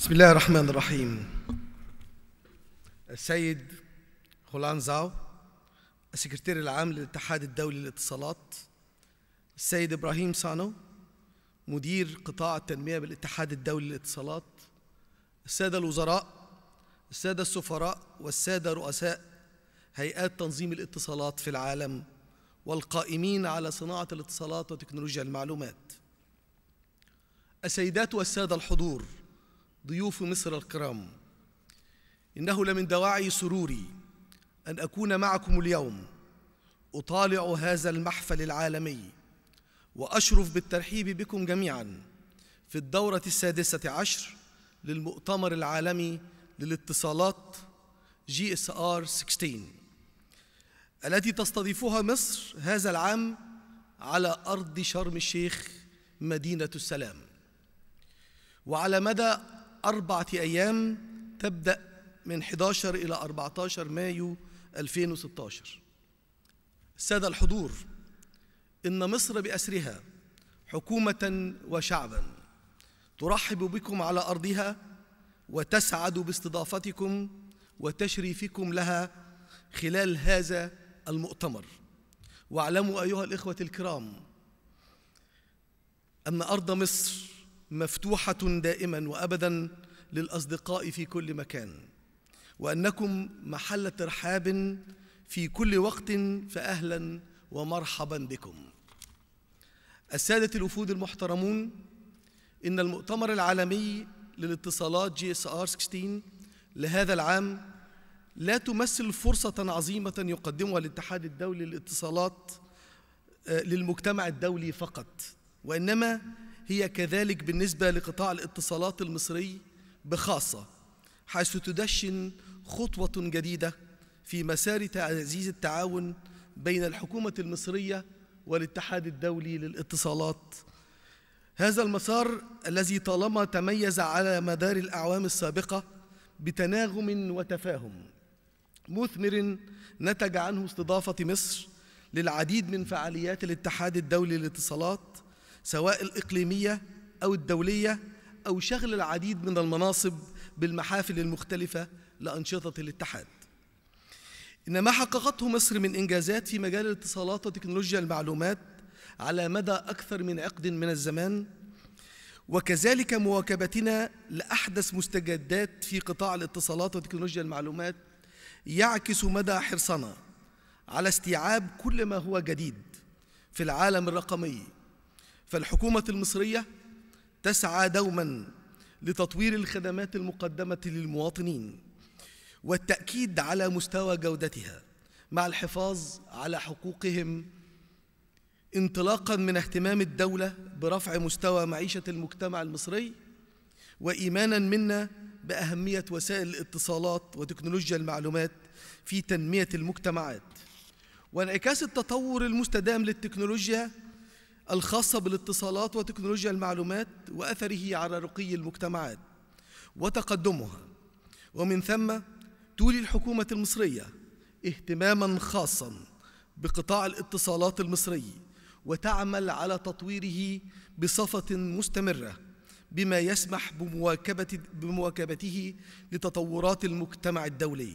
بسم الله الرحمن الرحيم. السيد هولان زاو السكرتير العام للاتحاد الدولي للاتصالات. السيد إبراهيم سانو مدير قطاع التنمية بالاتحاد الدولي للاتصالات. السادة الوزراء السادة السفراء والسادة رؤساء هيئات تنظيم الاتصالات في العالم والقائمين على صناعة الاتصالات وتكنولوجيا المعلومات. السيدات والسادة الحضور ضيوف مصر الكرام إنه لمن دواعي سروري أن أكون معكم اليوم. أطالع هذا المحفل العالمي وأشرف بالترحيب بكم جميعا في الدورة السادسة عشر للمؤتمر العالمي للاتصالات GSR 16 التي تستضيفها مصر هذا العام على أرض شرم الشيخ مدينة السلام. وعلى مدى أربعة أيام تبدأ من 11 إلى 14 مايو 2016 السادة الحضور إن مصر بأسرها حكومة وشعبا. ترحب بكم على أرضها وتسعد باستضافتكم وتشريفكم لها خلال هذا المؤتمر. واعلموا أيها الإخوة الكرام أن أرض مصر مفتوحة دائما وأبدا للأصدقاء في كل مكان وأنكم محل ترحاب في كل وقت فأهلا ومرحبا بكم. السادة الوفود المحترمون إن المؤتمر العالمي للاتصالات GSR 16 لهذا العام لا تمثل فرصة عظيمة يقدمها الاتحاد الدولي للاتصالات للمجتمع الدولي فقط وإنما هي كذلك بالنسبة لقطاع الاتصالات المصري بخاصة حيث تدشن خطوة جديدة في مسار تعزيز التعاون بين الحكومة المصرية والاتحاد الدولي للاتصالات. هذا المسار الذي طالما تميز على مدار الأعوام السابقة بتناغم وتفاهم مثمر نتج عنه استضافة مصر للعديد من فعاليات الاتحاد الدولي للاتصالات سواء الإقليمية أو الدولية أو شغل العديد من المناصب بالمحافل المختلفة لأنشطة الاتحاد. إن ما حققته مصر من إنجازات في مجال الاتصالات وتكنولوجيا المعلومات على مدى أكثر من عقد من الزمان وكذلك مواكبتنا لأحدث مستجدات في قطاع الاتصالات وتكنولوجيا المعلومات يعكس مدى حرصنا على استيعاب كل ما هو جديد في العالم الرقمي. فالحكومة المصرية تسعى دوما لتطوير الخدمات المقدمة للمواطنين والتأكيد على مستوى جودتها مع الحفاظ على حقوقهم انطلاقا من اهتمام الدولة برفع مستوى معيشة المجتمع المصري وإيمانا منا بأهمية وسائل الاتصالات وتكنولوجيا المعلومات في تنمية المجتمعات. وانعكاس التطور المستدام للتكنولوجيا الخاصة بالاتصالات وتكنولوجيا المعلومات وأثره على رقي المجتمعات وتقدمها. ومن ثم تولي الحكومة المصرية اهتماما خاصا بقطاع الاتصالات المصري وتعمل على تطويره بصفة مستمرة بما يسمح بمواكبة بمواكبته لتطورات المجتمع الدولي.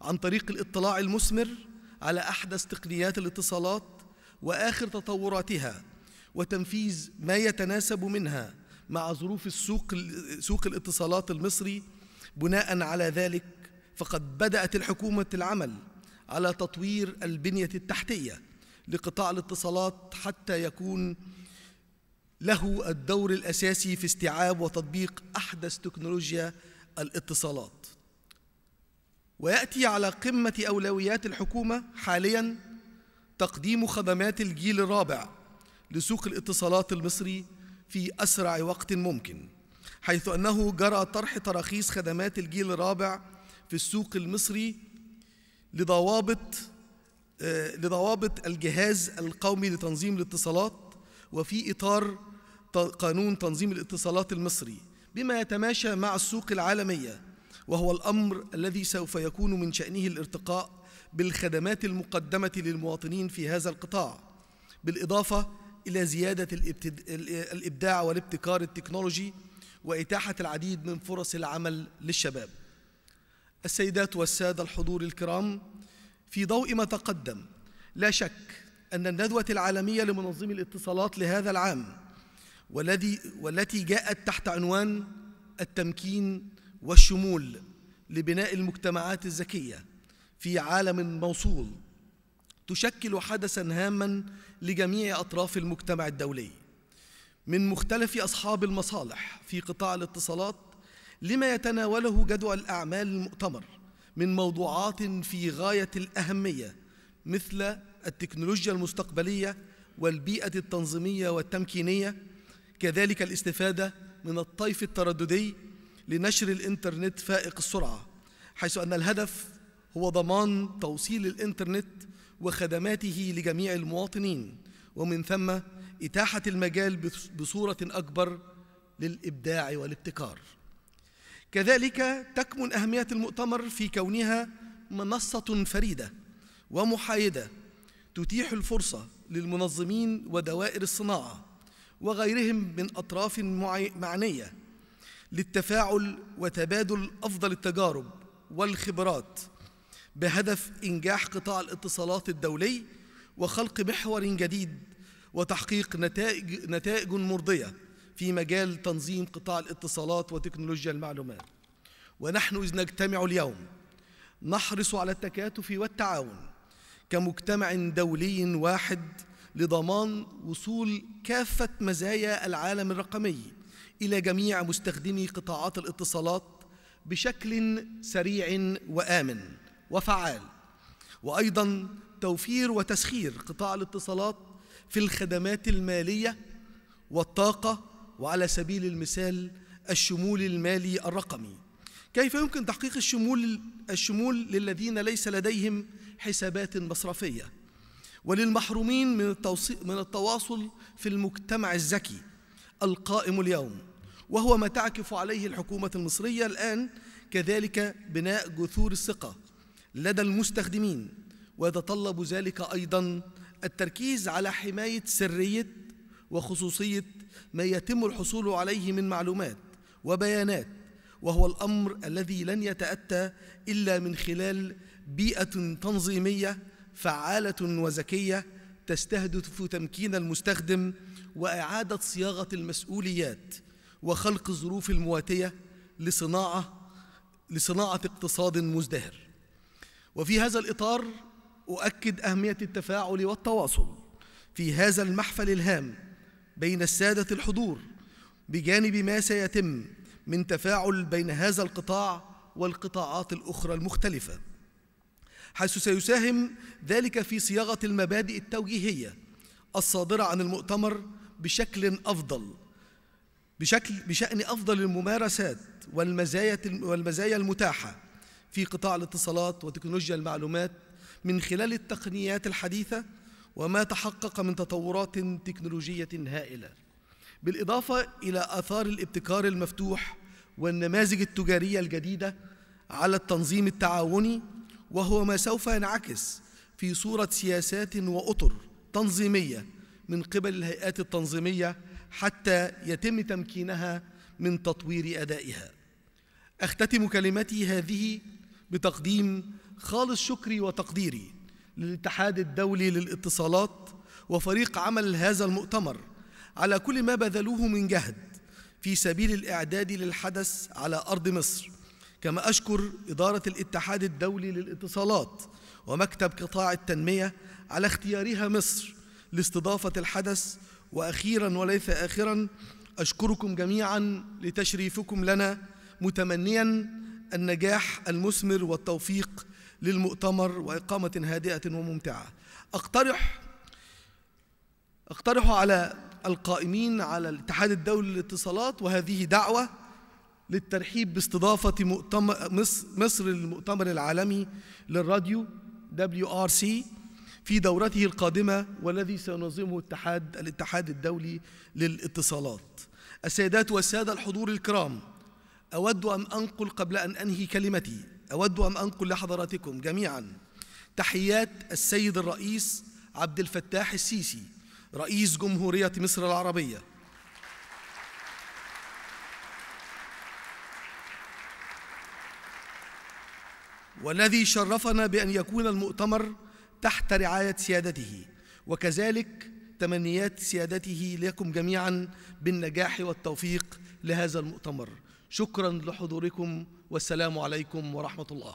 عن طريق الاطلاع المثمر على أحدث تقنيات الاتصالات وآخر تطوراتها وتنفيذ ما يتناسب منها مع ظروف السوق سوق الاتصالات المصري. بناء على ذلك فقد بدأت الحكومة العمل على تطوير البنية التحتية لقطاع الاتصالات حتى يكون له الدور الأساسي في استيعاب وتطبيق أحدث تكنولوجيا الاتصالات. ويأتي على قمة أولويات الحكومة حالياً تقديم خدمات الجيل الرابع لسوق الاتصالات المصري في أسرع وقت ممكن حيث أنه جرى طرح تراخيص خدمات الجيل الرابع في السوق المصري لضوابط لضوابط الجهاز القومي لتنظيم الاتصالات وفي إطار قانون تنظيم الاتصالات المصري بما يتماشى مع السوق العالمية وهو الأمر الذي سوف يكون من شأنه الارتقاء بالخدمات المقدمة للمواطنين في هذا القطاع بالإضافة إلى زيادة. الإبداع والابتكار التكنولوجي وإتاحة العديد من فرص العمل للشباب السيدات والسادة الحضور الكرام في ضوء ما تقدم لا شك أن الندوة العالمية لمنظمي الاتصالات لهذا العام والذي والتي جاءت تحت عنوان التمكين والشمول لبناء المجتمعات الذكية في عالم موصول تشكل حدثا هاما لجميع أطراف المجتمع الدولي. من مختلف أصحاب المصالح في قطاع الاتصالات لما يتناوله جدول الأعمال المؤتمر من موضوعات في غاية الأهمية مثل التكنولوجيا المستقبلية والبيئة التنظيمية والتمكينية كذلك الاستفادة من الطيف الترددي لنشر الإنترنت فائق السرعة حيث أن الهدف هو ضمان توصيل الإنترنت وخدماته لجميع المواطنين. ومن ثم إتاحة المجال بصورة أكبر للإبداع والابتكار. كذلك تكمن أهمية المؤتمر في كونها منصة فريدة ومحايدة تتيح الفرصة للمنظمين ودوائر الصناعة وغيرهم من أطراف معنية للتفاعل وتبادل أفضل التجارب والخبرات بهدف إنجاح قطاع الاتصالات الدولي وخلق محور جديد وتحقيق نتائج, نتائج مرضية في مجال تنظيم قطاع الاتصالات وتكنولوجيا المعلومات. ونحن إذ نجتمع اليوم نحرص على التكاتف والتعاون كمجتمع دولي واحد لضمان وصول كافة مزايا العالم الرقمي إلى جميع مستخدمي قطاعات الاتصالات بشكل سريع وآمن. وفعال. وأيضا توفير وتسخير قطاع الاتصالات في الخدمات المالية والطاقة وعلى سبيل المثال الشمول المالي الرقمي. كيف يمكن تحقيق الشمول الشمول للذين ليس لديهم حسابات مصرفية؟ وللمحرومين من من التواصل في المجتمع الذكي القائم اليوم. وهو ما تعكف عليه الحكومة المصرية الآن كذلك بناء جذور الثقة لدى المستخدمين ويتطلب ذلك أيضا التركيز على حماية سرية وخصوصية ما يتم الحصول عليه من معلومات وبيانات وهو الأمر الذي لن يتأتى إلا من خلال بيئة تنظيمية فعالة وذكية تستهدف تمكين المستخدم وإعادة صياغة المسؤوليات وخلق الظروف المواتية لصناعة لصناعة اقتصاد مزدهر. وفي هذا الإطار أؤكد أهمية التفاعل والتواصل في هذا المحفل الهام بين السادة الحضور بجانب ما سيتم من تفاعل بين هذا القطاع والقطاعات الأخرى المختلفة حيث سيساهم ذلك في صياغة المبادئ التوجيهية الصادرة عن المؤتمر بشكل أفضل بشكل بشأن أفضل الممارسات والمزايا المتاحة في قطاع الاتصالات وتكنولوجيا المعلومات من خلال التقنيات الحديثة وما تحقق من تطورات تكنولوجية هائلة. بالإضافة إلى آثار الابتكار المفتوح والنماذج التجارية الجديدة على التنظيم التعاوني وهو ما سوف ينعكس في صورة سياسات وأطر تنظيمية من قبل الهيئات التنظيمية حتى يتم تمكينها من تطوير أدائها. أختتم كلمتي هذه بتقديم خالص شكري وتقديري للاتحاد الدولي للاتصالات وفريق عمل هذا المؤتمر على كل ما بذلوه من جهد في سبيل الإعداد للحدث على أرض مصر. كما أشكر إدارة الاتحاد الدولي للاتصالات ومكتب قطاع التنمية على اختيارها مصر لاستضافة الحدث. وأخيرا وليس آخرا أشكركم جميعا لتشريفكم لنا متمنيا النجاح المثمر والتوفيق للمؤتمر وإقامة هادئة وممتعة أقترح أقترح على القائمين على الاتحاد الدولي للاتصالات وهذه دعوة للترحيب باستضافة مؤتمر مصر للمؤتمر العالمي للراديو WRC في دورته القادمة والذي سينظمه الاتحاد الاتحاد الدولي للاتصالات. السيدات والسادة الحضور الكرام أود أن أنقل قبل أن أنهي كلمتي. أود أن أنقل لحضراتكم جميعا تحيات السيد الرئيس عبد الفتاح السيسي رئيس جمهورية مصر العربية. والذي شرفنا بأن يكون المؤتمر تحت رعاية سيادته وكذلك تمنيات سيادته لكم جميعا بالنجاح والتوفيق لهذا المؤتمر. شكرا لحضوركم والسلام عليكم ورحمة الله.